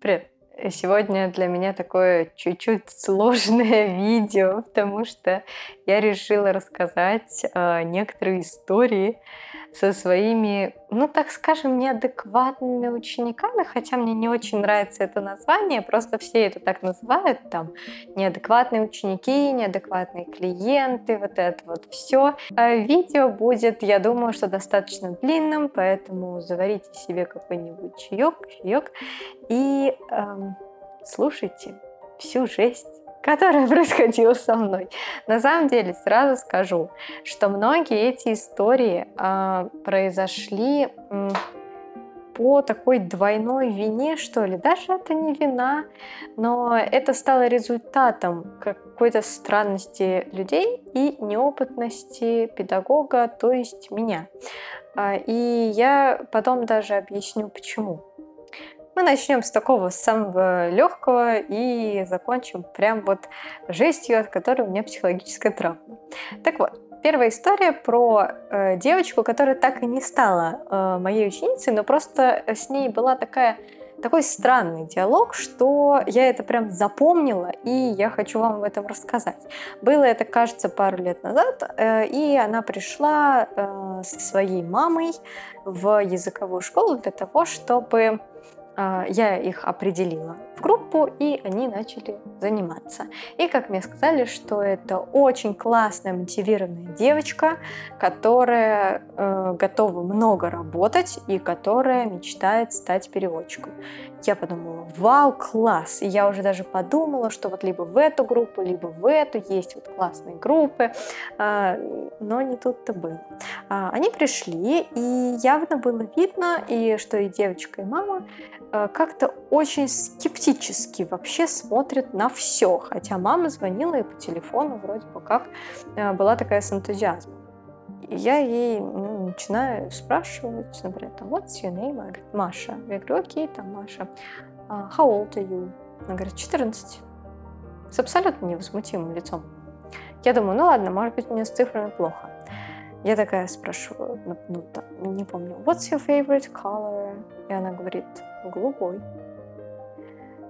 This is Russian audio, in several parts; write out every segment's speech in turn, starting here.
Привет! Сегодня для меня такое чуть-чуть сложное видео, потому что я решила рассказать э, некоторые истории со своими, ну так скажем, неадекватными учениками, хотя мне не очень нравится это название, просто все это так называют, там, неадекватные ученики, неадекватные клиенты, вот это вот все. А видео будет, я думаю, что достаточно длинным, поэтому заварите себе какой-нибудь чаек, чаек и эм, слушайте всю жесть которая происходила со мной. На самом деле, сразу скажу, что многие эти истории э, произошли э, по такой двойной вине, что ли. Даже это не вина, но это стало результатом какой-то странности людей и неопытности педагога, то есть меня. А, и я потом даже объясню, почему. Мы начнем с такого самого легкого и закончим прям вот жестью, от которой у меня психологическая травма. Так вот, первая история про э, девочку, которая так и не стала э, моей ученицей, но просто с ней была такая такой странный диалог, что я это прям запомнила, и я хочу вам об этом рассказать. Было это, кажется, пару лет назад, э, и она пришла э, со своей мамой в языковую школу для того, чтобы я их определила в группу, и они начали заниматься. И как мне сказали, что это очень классная, мотивированная девочка, которая э, готова много работать и которая мечтает стать переводчиком. Я подумала, вау, класс! И я уже даже подумала, что вот либо в эту группу, либо в эту есть вот классные группы, э, но не тут-то было. Э, они пришли, и явно было видно, и что и девочка, и мама Э, как-то очень скептически вообще смотрит на все. Хотя мама звонила и по телефону вроде бы как э, была такая с энтузиазмом. И я ей ну, начинаю спрашивать, например, там, what's your name? Она говорит, Маша. Я говорю, окей, там, Маша. Uh, how old are you? Она говорит, 14. С абсолютно невозмутимым лицом. Я думаю, ну ладно, может быть, мне с цифрами плохо. Я такая спрашиваю, ну, ну там, не помню, what's your favorite color? И она говорит, голубой.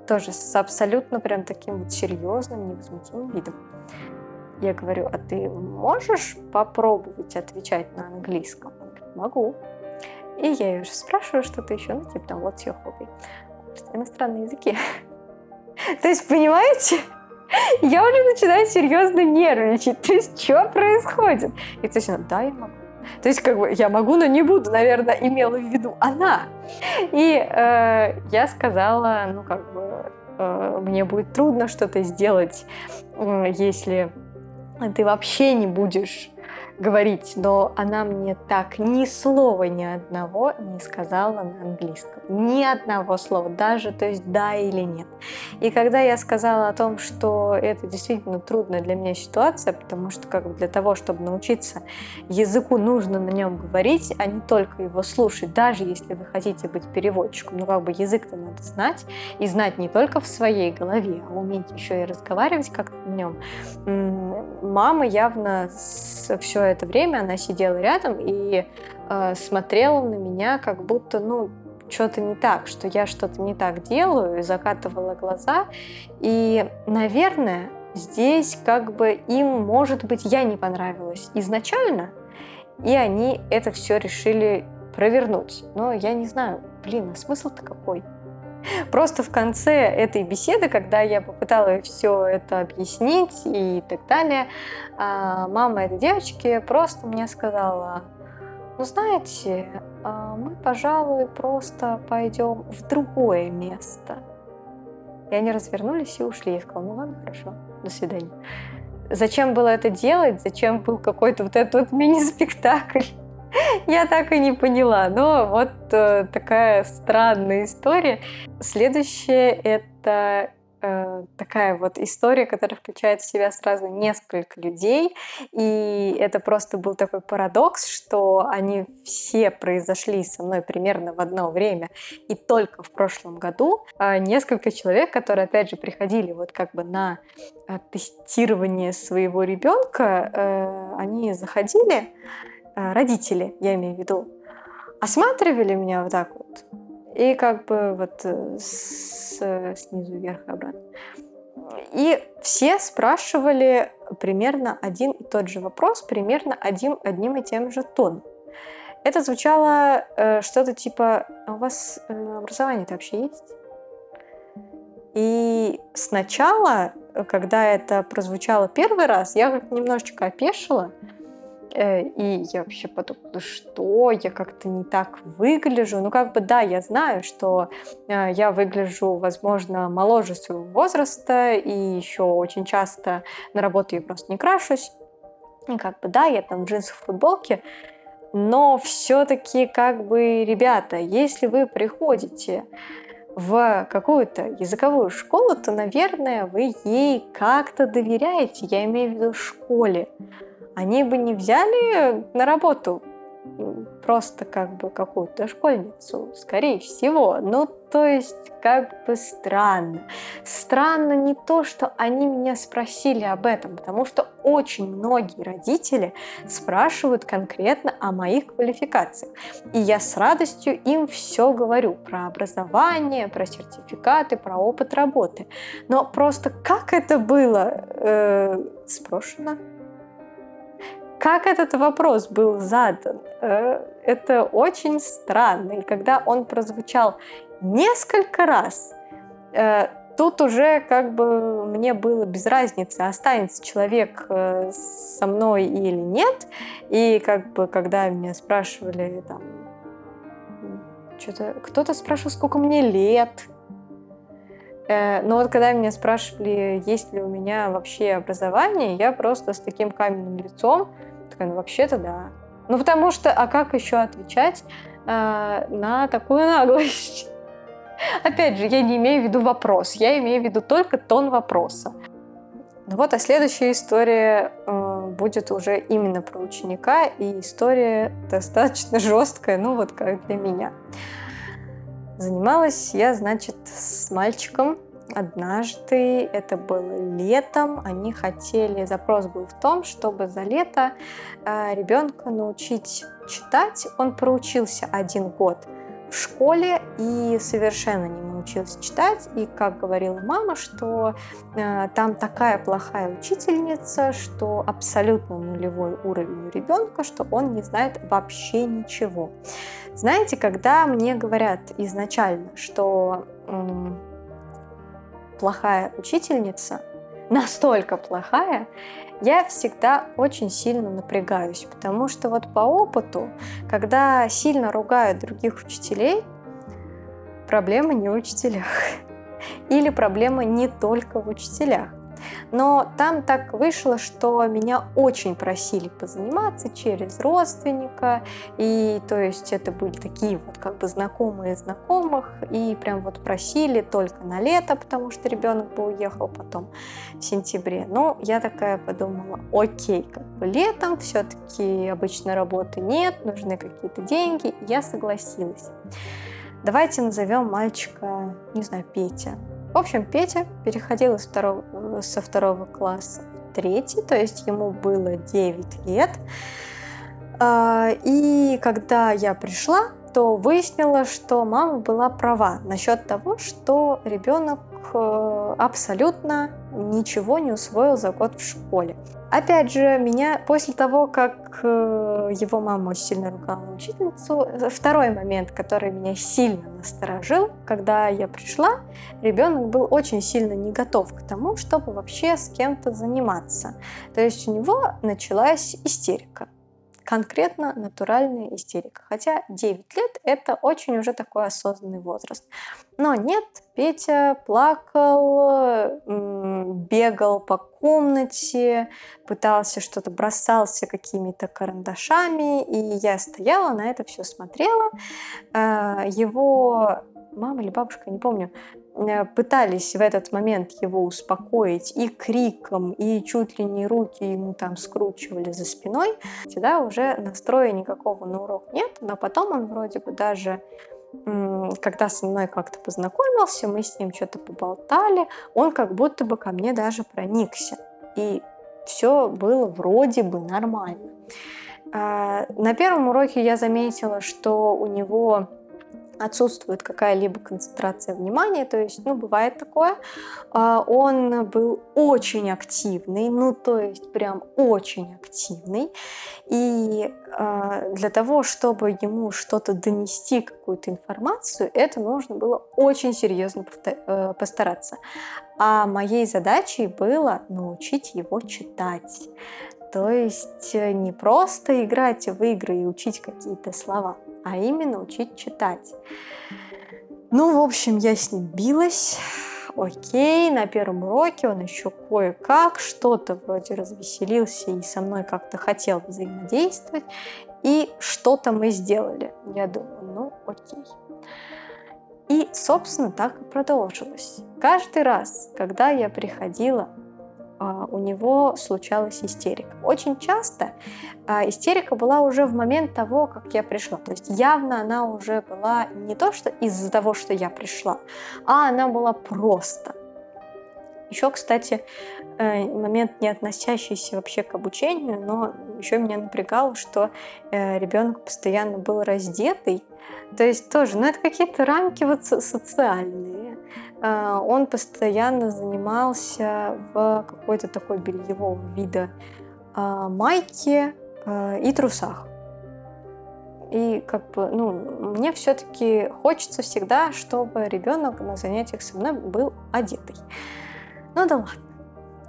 Тоже с абсолютно прям таким вот серьезным, невозмутимым видом. Я говорю, а ты можешь попробовать отвечать на английском? Она говорит, могу. И я ее спрашиваю что-то еще, ну, типа там, what's your hobby? Иностранные языки. То есть, понимаете, я уже начинаю серьезно нервничать. То есть, что происходит? И то есть, да, я могу. То есть, как бы, я могу, но не буду, наверное, имела в виду она. И э, я сказала, ну, как бы, э, мне будет трудно что-то сделать, э, если ты вообще не будешь говорить, но она мне так ни слова ни одного не сказала на английском. Ни одного слова, даже то есть да или нет. И когда я сказала о том, что это действительно трудная для меня ситуация, потому что как бы для того, чтобы научиться языку, нужно на нем говорить, а не только его слушать, даже если вы хотите быть переводчиком. Ну как бы язык-то надо знать, и знать не только в своей голове, а уметь еще и разговаривать как-то на нем. Мама явно все это время она сидела рядом и э, смотрела на меня, как будто, ну, что-то не так, что я что-то не так делаю, и закатывала глаза. И, наверное, здесь как бы им, может быть, я не понравилась изначально, и они это все решили провернуть. Но я не знаю, блин, а смысл-то какой? Просто в конце этой беседы, когда я попыталась все это объяснить и так далее, а, мама этой девочки просто мне сказала, ну знаете, а, мы, пожалуй, просто пойдем в другое место. И они развернулись и ушли. Я сказала, ну ладно, хорошо, до свидания. Зачем было это делать? Зачем был какой-то вот этот вот мини-спектакль? Я так и не поняла. Но вот э, такая странная история. Следующее это э, такая вот история, которая включает в себя сразу несколько людей. И это просто был такой парадокс, что они все произошли со мной примерно в одно время. И только в прошлом году э, несколько человек, которые, опять же, приходили вот как бы на э, тестирование своего ребенка, э, они заходили родители, я имею в виду, осматривали меня вот так вот и как бы вот с, снизу вверх и обратно. И все спрашивали примерно один и тот же вопрос, примерно один, одним и тем же тоном. Это звучало э, что-то типа, а у вас э, образование-то вообще есть? И сначала, когда это прозвучало первый раз, я немножечко опешила, э, и я вообще подумала, что я как-то не так выгляжу. Ну, как бы, да, я знаю, что э, я выгляжу, возможно, моложе своего возраста, и еще очень часто на работу я просто не крашусь. И как бы, да, я там в джинсах, футболке, но все-таки, как бы, ребята, если вы приходите в какую-то языковую школу, то, наверное, вы ей как-то доверяете. Я имею в виду школе. Они бы не взяли на работу просто как бы какую-то школьницу, скорее всего. Ну, то есть, как бы странно. Странно не то, что они меня спросили об этом, потому что очень многие родители спрашивают конкретно о моих квалификациях. И я с радостью им все говорю про образование, про сертификаты, про опыт работы. Но просто как это было э, спрошено? Как этот вопрос был задан, э, это очень странно. И когда он прозвучал несколько раз, э, тут уже как бы мне было без разницы, останется человек э, со мной или нет. И как бы когда меня спрашивали там, что-то, кто-то спрашивал, сколько мне лет, но вот когда меня спрашивали, есть ли у меня вообще образование, я просто с таким каменным лицом такая, ну вообще-то да. Ну потому что, а как еще отвечать э, на такую наглость? Опять же, я не имею в виду вопрос, я имею в виду только тон вопроса. Ну вот, а следующая история э, будет уже именно про ученика, и история достаточно жесткая, ну вот как для меня. Занималась я, значит, с мальчиком, однажды, это было летом, они хотели, запрос был в том, чтобы за лето э, ребенка научить читать. Он проучился один год в школе и совершенно не научился читать. И, как говорила мама, что э, там такая плохая учительница, что абсолютно нулевой уровень у ребенка, что он не знает вообще ничего. Знаете, когда мне говорят изначально, что э, плохая учительница, настолько плохая, я всегда очень сильно напрягаюсь, потому что вот по опыту, когда сильно ругают других учителей, проблема не в учителях. Или проблема не только в учителях. Но там так вышло, что меня очень просили позаниматься через родственника, и то есть это были такие вот как бы знакомые знакомых, и прям вот просили только на лето, потому что ребенок бы уехал потом в сентябре. Ну, я такая подумала, окей, как бы летом все-таки обычно работы нет, нужны какие-то деньги, я согласилась. Давайте назовем мальчика, не знаю, Петя. В общем, Петя переходил из второго, со второго класса в третий, то есть ему было 9 лет. А, и когда я пришла, то выяснила, что мама была права насчет того, что ребенок э, абсолютно ничего не усвоил за год в школе. Опять же, меня после того, как э, его мама очень сильно ругала учительницу, второй момент, который меня сильно насторожил, когда я пришла, ребенок был очень сильно не готов к тому, чтобы вообще с кем-то заниматься. То есть у него началась истерика конкретно натуральная истерика. Хотя 9 лет это очень уже такой осознанный возраст. Но нет, Петя плакал, бегал по комнате, пытался что-то, бросался какими-то карандашами, и я стояла на это все смотрела. А, его мама или бабушка, не помню, пытались в этот момент его успокоить и криком, и чуть ли не руки ему там скручивали за спиной, всегда уже настроя никакого на урок нет, но потом он вроде бы даже когда со мной как-то познакомился, мы с ним что-то поболтали, он как будто бы ко мне даже проникся. И все было вроде бы нормально. А, на первом уроке я заметила, что у него отсутствует какая-либо концентрация внимания, то есть, ну, бывает такое. А, он был очень активный, ну, то есть, прям очень активный. И а, для того, чтобы ему что-то донести, какую-то информацию, это нужно было очень серьезно э, постараться. А моей задачей было научить его читать. То есть э, не просто играть в игры и учить какие-то слова, а именно учить читать. Ну, в общем, я с ним билась. Окей, на первом уроке он еще кое-как что-то вроде развеселился и со мной как-то хотел взаимодействовать. И что-то мы сделали. Я думаю, ну окей. И, собственно, так и продолжилось. Каждый раз, когда я приходила у него случалась истерика. Очень часто а, истерика была уже в момент того, как я пришла. То есть явно она уже была не то, что из-за того, что я пришла, а она была просто. Еще, кстати, э, момент, не относящийся вообще к обучению, но еще меня напрягало, что э, ребенок постоянно был раздетый. То есть тоже, ну это какие-то рамки вот социальные. А, он постоянно занимался в какой-то такой бельевого вида а, майке а, и трусах. И как бы, ну, мне все-таки хочется всегда, чтобы ребенок на занятиях со мной был одетый. Ну да ладно,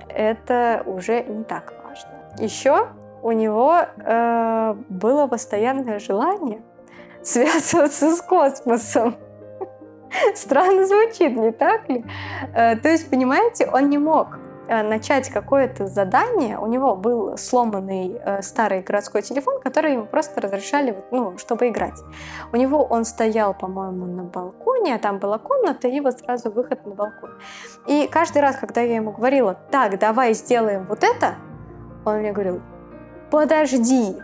это уже не так важно. Еще у него э, было постоянное желание связываться с космосом. Странно звучит, не так ли? Э, то есть, понимаете, он не мог э, начать какое-то задание, у него был сломанный э, старый городской телефон, который ему просто разрешали, ну, чтобы играть. У него он стоял, по-моему, на балконе, а там была комната и вот сразу выход на балкон. И каждый раз, когда я ему говорила, так, давай сделаем вот это, он мне говорил, подожди,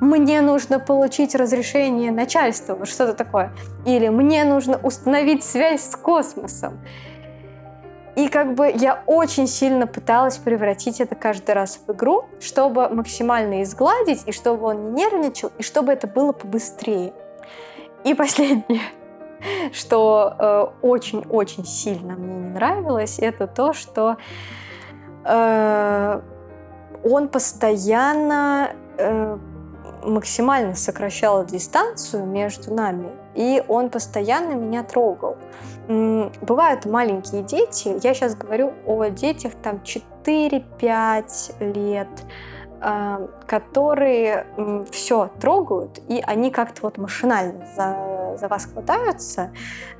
мне нужно получить разрешение начальства, что-то такое. Или мне нужно установить связь с космосом. И как бы я очень сильно пыталась превратить это каждый раз в игру, чтобы максимально изгладить, и чтобы он не нервничал, и чтобы это было побыстрее. И последнее, что очень-очень э, сильно мне не нравилось, это то, что э, он постоянно э, максимально сокращала дистанцию между нами, и он постоянно меня трогал. Бывают маленькие дети, я сейчас говорю о детях там 4-5 лет, а, которые все трогают, и они как-то вот машинально за, за вас хватаются,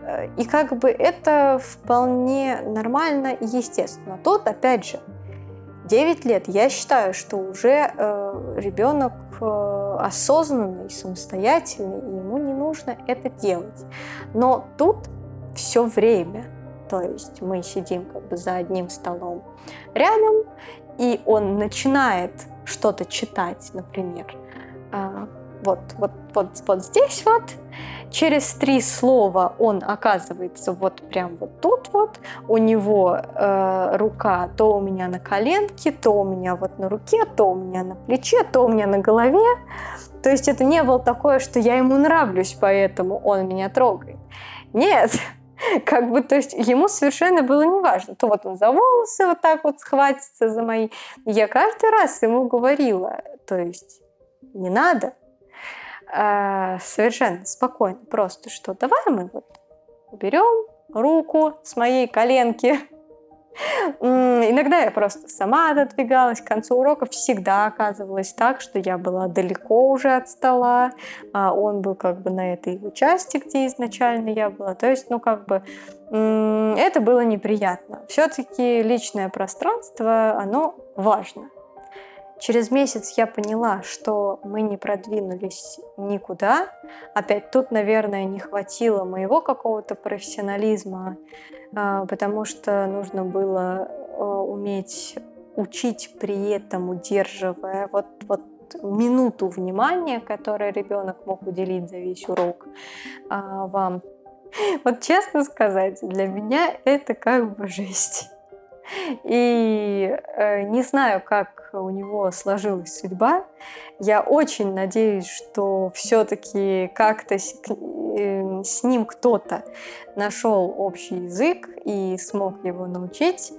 э, и как бы это вполне нормально и естественно. Тут, опять же, 9 лет, я считаю, что уже э, ребенок э, осознанный, самостоятельный, и ему не нужно это делать. Но тут все время, то есть мы сидим как бы за одним столом рядом, и он начинает что-то читать, например, э, вот, вот, вот, вот здесь вот, через три слова он оказывается вот прям вот тут вот, у него э, рука то у меня на коленке, то у меня вот на руке, то у меня на плече, то у меня на голове. То есть это не было такое, что я ему нравлюсь, поэтому он меня трогает. Нет, как бы, то есть ему совершенно было неважно. То вот он за волосы вот так вот схватится за мои. Я каждый раз ему говорила, то есть не надо, э, совершенно спокойно, просто что давай мы вот уберем руку с моей коленки. Иногда я просто сама отодвигалась. К концу урока всегда оказывалось так, что я была далеко уже от стола, а он был как бы на этой его части, где изначально я была. То есть, ну как бы это было неприятно. Все-таки личное пространство, оно важно. Через месяц я поняла, что мы не продвинулись никуда. Опять тут, наверное, не хватило моего какого-то профессионализма, а, потому что нужно было а, уметь учить при этом, удерживая вот, вот минуту внимания, которое ребенок мог уделить за весь урок а, вам. Вот честно сказать, для меня это как бы жесть. И э, не знаю, как у него сложилась судьба. Я очень надеюсь, что все-таки как-то с, э, с ним кто-то нашел общий язык и смог его научить.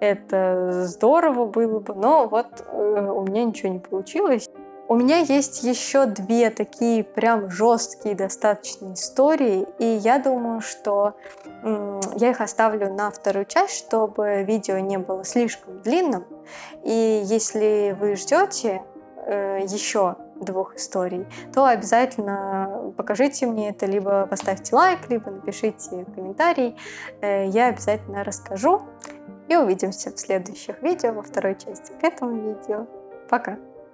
Это здорово было бы, но вот э, у меня ничего не получилось. У меня есть еще две такие прям жесткие достаточно истории, и я думаю, что я их оставлю на вторую часть, чтобы видео не было слишком длинным. И если вы ждете э, еще двух историй, то обязательно покажите мне это, либо поставьте лайк, либо напишите комментарий. Э, я обязательно расскажу. И увидимся в следующих видео, во второй части к этому видео. Пока!